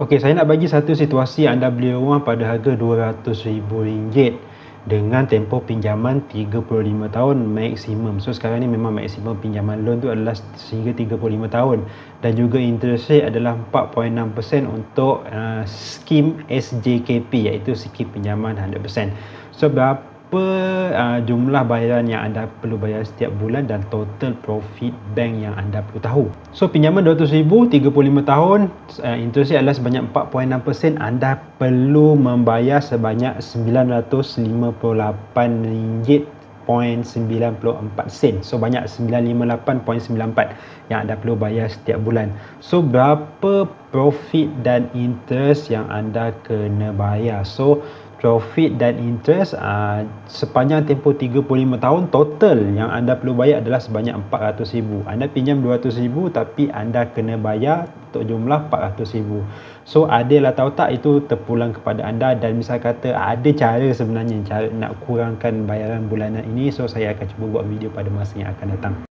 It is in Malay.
Okey, saya nak bagi satu situasi anda beli rumah pada harga RM200,000 dengan tempoh pinjaman 35 tahun maksimum. So sekarang ni memang maksimum pinjaman loan tu adalah sehingga 35 tahun dan juga interest rate adalah 4.6% untuk uh, skim SJKP iaitu skim pinjaman 100%. So berapa berapa uh, jumlah bayaran yang anda perlu bayar setiap bulan dan total profit bank yang anda perlu tahu. So pinjaman RM200,000 35 tahun uh, interest adalah sebanyak 4.6% anda perlu membayar sebanyak RM958 sen. So banyak 958.94 yang anda perlu bayar setiap bulan. So berapa profit dan interest yang anda kena bayar? So profit dan interest uh, sepanjang tempoh 35 tahun total yang anda perlu bayar adalah sebanyak 400,000 anda pinjam 200,000 tapi anda kena bayar untuk jumlah 400,000 so adil atau tak itu terpulang kepada anda dan misal kata ada cara sebenarnya cara nak kurangkan bayaran bulanan ini. So saya akan cuba buat video pada masa yang akan datang